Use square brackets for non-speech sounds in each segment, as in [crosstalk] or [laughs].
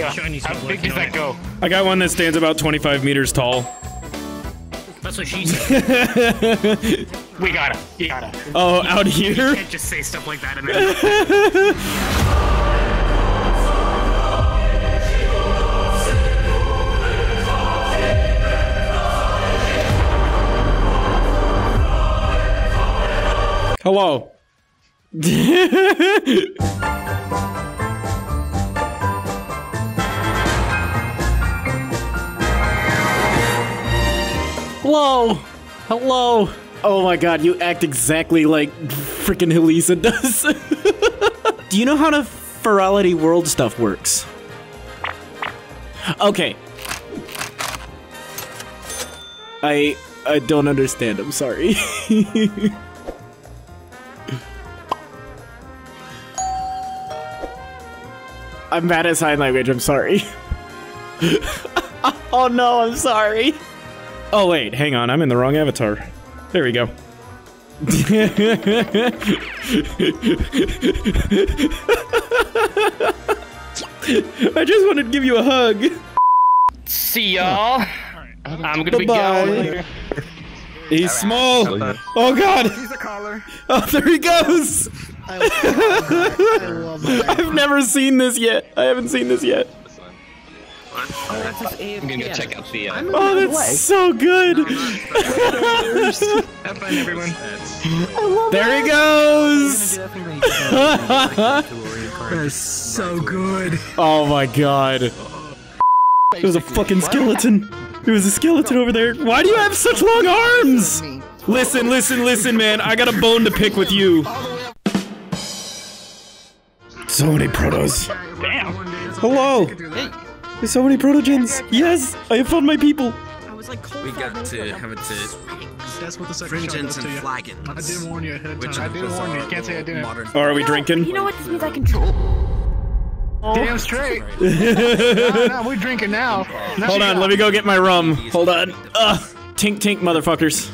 Yeah. Chinese How big does that go? I got one that stands about 25 meters tall. That's what she said. [laughs] We gotta. You gotta. Oh, out here? You Can't just say stuff like that and then. Hello. [laughs] Hello. Hello. Oh my god, you act exactly like freaking Elisa does. [laughs] Do you know how to Furality World stuff works? Okay. I I don't understand. I'm sorry. [laughs] I'm bad at sign language. I'm sorry. [laughs] oh no, I'm sorry. Oh wait, hang on. I'm in the wrong avatar. There we go. I just wanted to give you a hug. See y'all. I'm gonna be going later. He's small. Oh, oh god. He's a caller. Oh, there he goes. I love that. [laughs] I've never seen this yet. I haven't seen this yet. I'm gonna go check out the. Uh, Oh, that's so good. have fun, everyone. There he goes. [laughs] That's so good. Oh my god. It was a fucking skeleton. It was a skeleton over there. Why do you have such long arms? Listen, listen, listen, man. I got a bone to pick with you. So many protos. Damn. Hello. There's so many protogens. Yes, I have found my people. We got to have it to That's what the second shot does and to you. flagons. I didn't warn you ahead of Which time. I didn't warn you. Can't say I didn't. Modern. Oh, are we drinking? You know what? This means I can drink. Damn straight. no, no, we're drinking now. now Hold on, let me go get my rum. Hold on. Ugh. Tink tink, motherfuckers.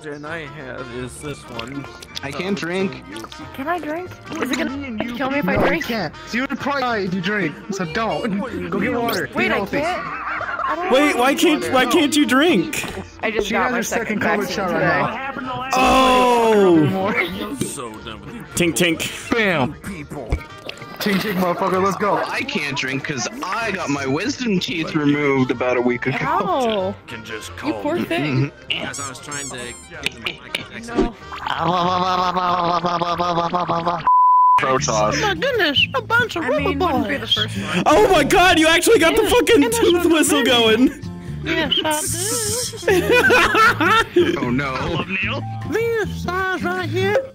The only protogen I have is this one. I can't uh, drink. Can I drink? Is it gonna kill me if I No, you drink? can't. You would probably die if you drink. So don't. Go get water. Wait, I healthy. can't. Wait, why can't why can't you drink? I just She got has my her second, second COVID shot right now. Oh. So done with you Tink tink. Bam. people. Ching ching, motherfucker. Let's go. I can't drink because I got my wisdom teeth removed about a week ago. Ow! Can just You poor me. thing. Mm-hmm. As I was trying to get the mic No. Protoss. Oh my goodness, a bunch of I mean, wouldn't be the first one. Oh my god, you actually got the fucking tooth whistle going. Yes, I [laughs] Oh no. [laughs] do. These size right here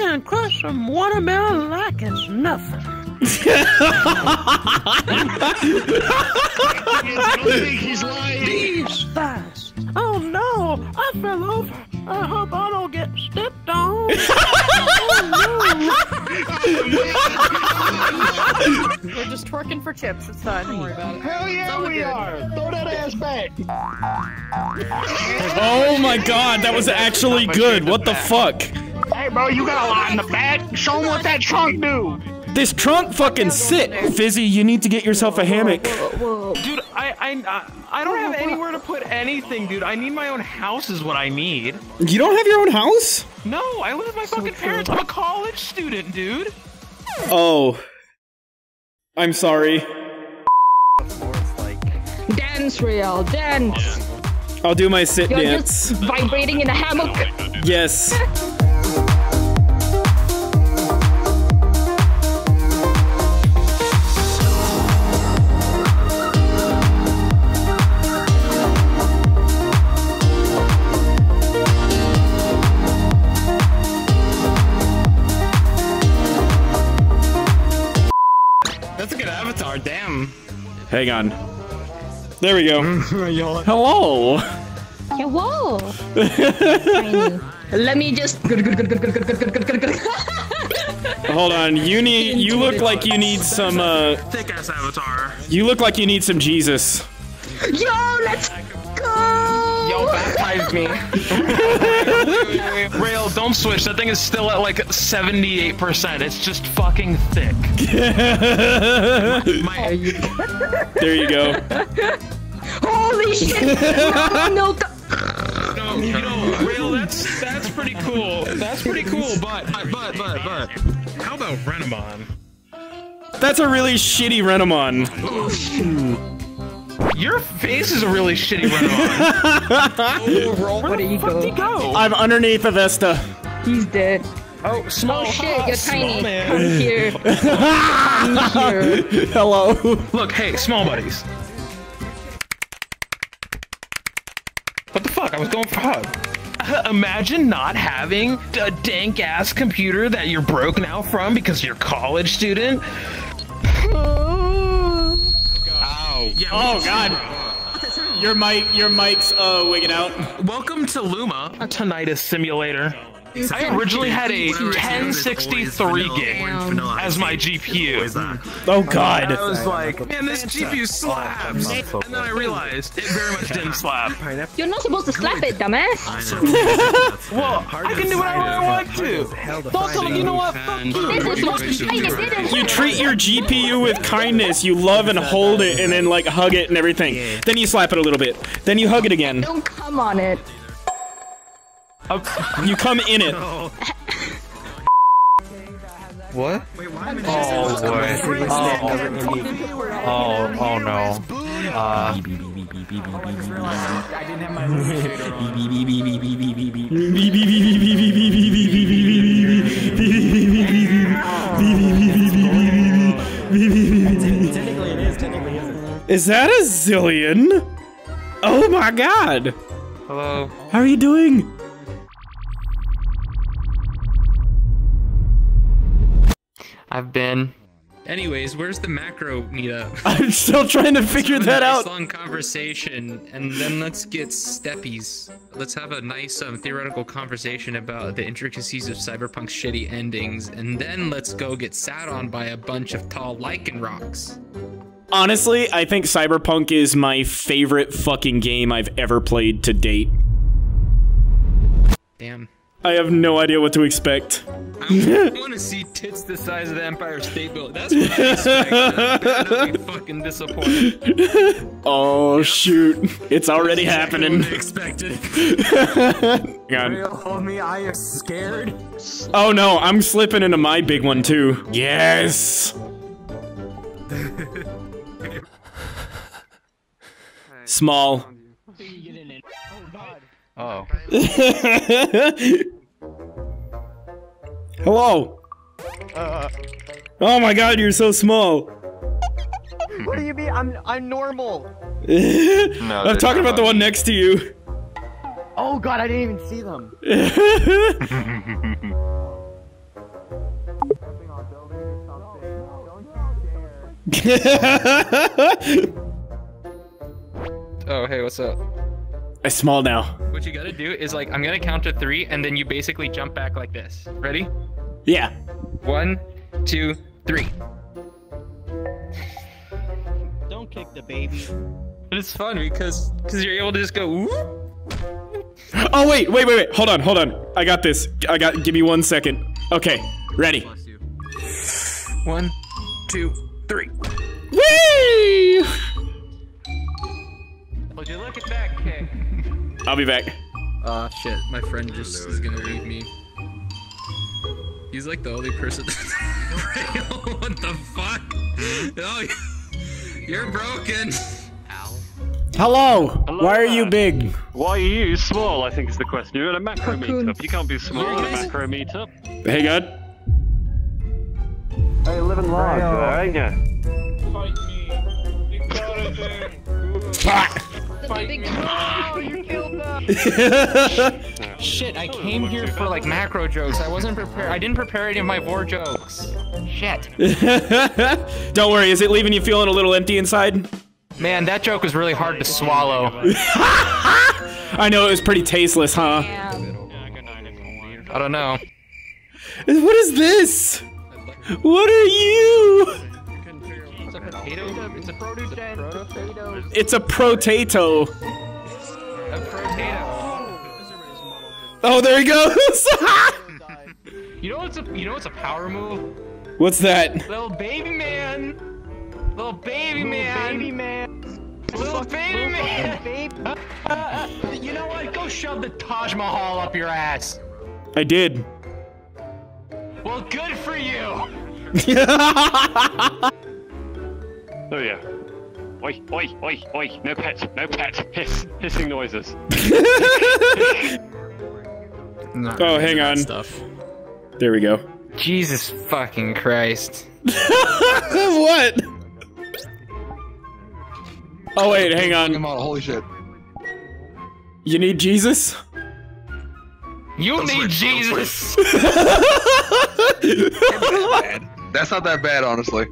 can crush some watermelon like it's nothing. He's lying. These thighs. Oh no, I fell over. I hope I don't get stepped on. [laughs] We're just twerking for chips. It's fine. Don't worry about it. Hell yeah, we are. Throw that ass back. Oh my god, that was actually good. What the fuck? Hey, bro, you got a lot in the back. Show them what that trunk do. This trunk fucking sit. Fizzy, you need to get yourself a hammock. Dude, I, I, I don't have anywhere to put anything, dude. I need my own house, is what I need. You don't have your own house? No, I live with my fucking parents. I'm a college student, dude. Oh. I'm sorry. Dance, real dance. I'll do my sit You're dance. just vibrating in a hammock. Yes. [laughs] good avatar. Damn. Hang on. There we go. [laughs] Hello. Hello. [laughs] Let me just. [laughs] Hold on. You need you look like you need some uh Thick ass avatar. you look like you need some Jesus. Yo, let's go. Yo, Raeal, baptize me. [laughs] Raeal, don't switch. That thing is still at like 78%. It's just fucking thick. [laughs] there you go. Holy [laughs] shit! no, no, No, you know, Raeal, that's that's pretty cool. That's pretty cool, but but but but how about Renamon? That's a really shitty Renamon. Oh, Your face is a really shitty Renamon. [laughs] Where did he go? go? I'm underneath a Vesta. He's dead. Oh, small. Oh shit, oh, you're small tiny. man. Come [laughs] here. Come [laughs] here. Hello. Look, hey, small buddies. What the fuck? I was going for hug. Uh, imagine not having a dank ass computer that you're broke now from because you're a college student. Yeah, Oh god. Your mic, your mic's uh wigging out. Welcome to Luma, a tinnitus simulator. I originally had a 1063 gig as my GPU. Oh god. I was like, man, this GPU slaps. And then I realized it very much didn't slap. You're not supposed to slap it, dumbass. [laughs] Well, I can do whatever I want to. Don't you know what? Fuck you. This is what kindness did. You treat your GPU with kindness. You love and hold it and then like hug it and everything. Then you slap it a little bit. Then you hug it again. Don't come on it. You come in it. What? Wait, why am I Oh boy. Oh, oh, oh no. Uh, Is that a zillion? Oh my god. hello. How are you doing? I've been. Anyways, where's the macro meetup? [laughs] I'm still trying to figure Have a that nice out. long conversation, and then let's get steppies. Let's have a nice um, theoretical conversation about the intricacies of Cyberpunk's shitty endings, and then let's go get sat on by a bunch of tall lichen rocks. Honestly, I think Cyberpunk is my favorite fucking game I've ever played to date. Damn. I have no idea what to expect. I [laughs] want to see tits the size of the Empire State Building. That's what I expected. I be fucking disappointed. [laughs] Oh shoot. It's already happening. What I expected. Hang on. Hold me, I am scared. Oh no, I'm slipping into my big one too. Yes. [laughs] Small. Oh. oh Hello. Uh. Oh my god, you're so small. What do you mean? I'm I'm normal. [laughs] I'm talking about the one next to you. Oh god, I didn't even see them. [laughs] Oh, hey, what's up? I'm small now. What you gotta do is like, I'm gonna count to three, and then you basically jump back like this. Ready? Yeah. One, two, three. Don't kick the baby. But it's fun because because you're able to just go. Whoop. Oh wait, wait, wait, wait. Hold on, hold on. I got this. I got. Give me one second. Okay, ready. One, two, three. Whee! Would you look at that kick? I'll be back. Ah, shit. My friend just is gonna leave me. He's like the only person. [laughs] what the fuck? Oh, you're broken. Hello. Hello. Why are you big? Why are you small? I think is the question. You're at a macro meetup. You can't be small at a macro meetup. Hey, God. Hey, living large, there, ain't [laughs] you? [laughs] Shit, I came here for like macro jokes. I wasn't prepared. I didn't prepare any of my vor jokes. Shit. [laughs] Don't worry. Is it leaving you feeling a little empty inside? Man, that joke was really hard to swallow. [laughs] I know it was pretty tasteless, huh? I don't know. What is this? What are you? It's a potato. It's a proto. It's a potato. A potato. Oh, there he goes. You know what's a you know what's a power move? What's that? Little baby man. Little baby man. Baby man. Little baby man. Baby. Uh, uh, you know what? Go shove the Taj Mahal up your ass. I did. Well, good for you. [laughs] Oh yeah. Oi, oi, oi, oi. No pets, no pets. Hiss, hissing noises. [laughs] Oh, hang on. Stuff. There we go. Jesus fucking Christ. [laughs] what? Oh wait, hang on. Holy shit. You need Jesus? You need Jesus. [laughs] That's not that bad, honestly.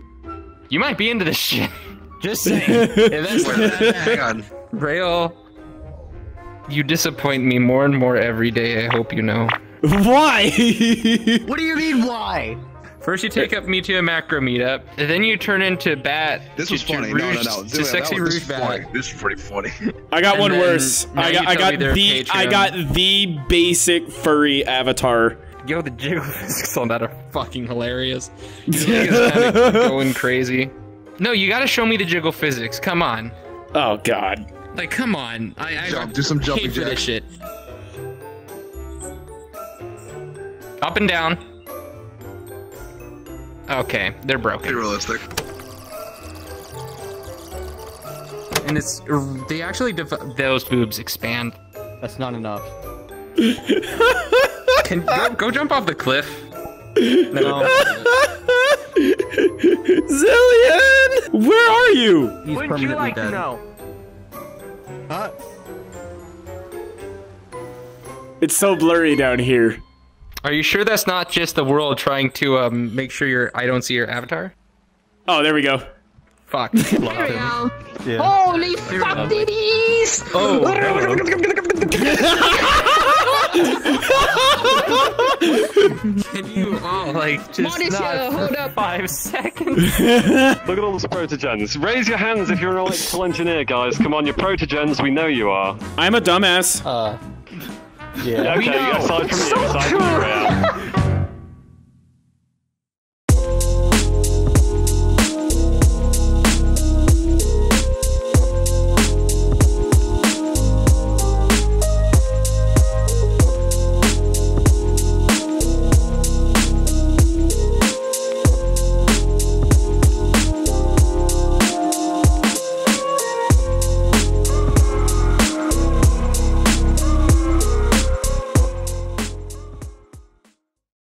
You might be into this shit. [laughs] Just saying. If that's Hang on. Raeal, you disappoint me more and more every day. I hope you know. Why? [laughs] What do you mean, why? First, you take up me to a macro meetup, and then you turn into Bat. This to- was to funny. No, no, Rouge- no. To Dude, sexy was- this Rouge is Bat. funny. This is pretty funny. [laughs] I got And one worse. I got I got me they're the I got the basic furry avatar. Yo, the jiggle physics on that are fucking hilarious. You think it's kinda going crazy. No, you gotta show me the jiggle physics. Come on. Oh god. Like, come on. I, I Jump, do some jumping hate for this shit. Up and down. Okay, they're broken. Pretty realistic. And it's they actually dev- Those boobs expand. That's not enough. [laughs] Can go, go jump off the cliff. No. [laughs] Zillion! Where are you? He's Would permanently you like dead. to know? It's so blurry down here. Are you sure that's not just the world trying to um, make sure your I don't see your avatar? Oh, there we go. Fuck. [laughs] [laughs] There we go. Holy fuck ditties! Oh, Can you all like just Modest, uh, hold up. five seconds. [laughs] Look at all those protogens. Raise your hands if you're an electrical engineer, guys. Come on, you're protogens. We know you are. I'm a dumbass. Uh. Yeah, okay, from you, aside from you, Rhea. [laughs]